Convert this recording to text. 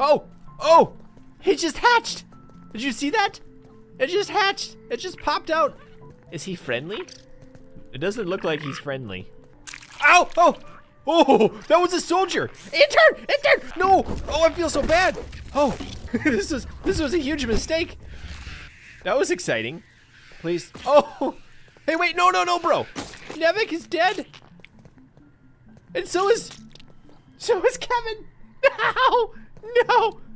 Oh, oh, he just hatched. Did you see that? It just hatched. It just popped out. Is he friendly? It doesn't look like he's friendly. Ow, oh, oh, that was a soldier. Intern, intern, no. Oh, I feel so bad. Oh, this was, this was a huge mistake. That was exciting. Please, oh, hey, wait, no, no, no, bro. Nevik is dead. And so is, so is Kevin. No, no.